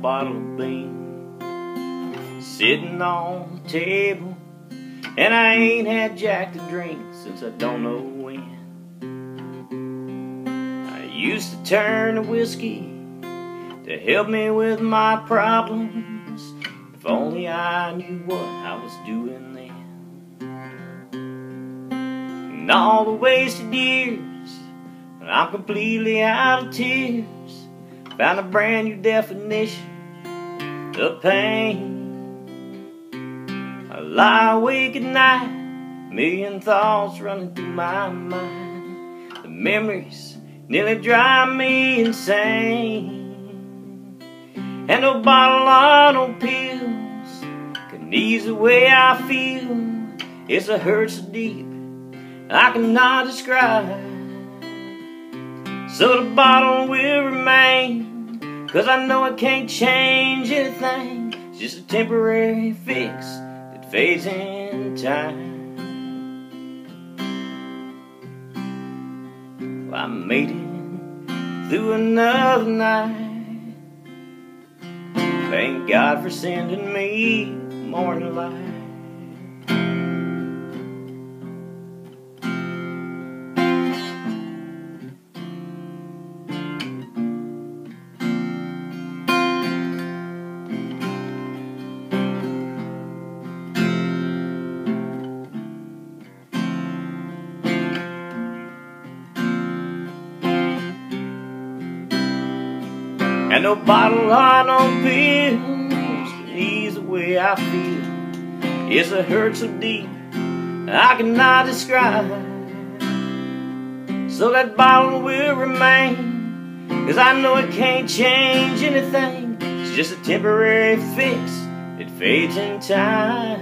bottle of Beam sitting on the table, and I ain't had Jack to drink since I don't know when. I used to turn to whiskey to help me with my problems. If only I knew what I was doing then. And all the wasted years, I'm completely out of tears, found a brand new definition of pain. I lie awake at night, million thoughts running through my mind. The memories nearly drive me insane. And no bottle or no pills can ease the way I feel. It's a hurt so deep I cannot describe. So the bottle will remain, cause I know I can't change anything. It's just a temporary fix that fades in time. Well, I made it through another night. Thank God for sending me morning light. And no bottle or no pills can ease the way I feel. It's a hurt so deep I cannot describe. So that bottle will remain, cause I know it can't change anything. It's just a temporary fix, it fades in time.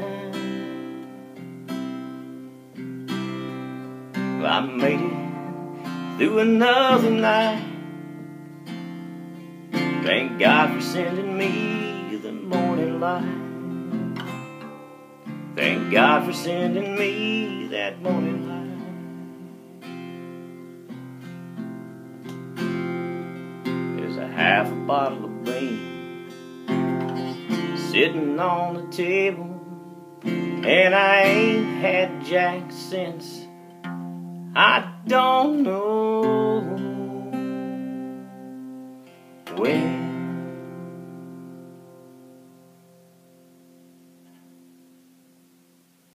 I made it through another night. Thank God for sending me the morning light. Thank God for sending me that morning light. There's a half a bottle of Beam sitting on the table, and I ain't had Jack since I don't know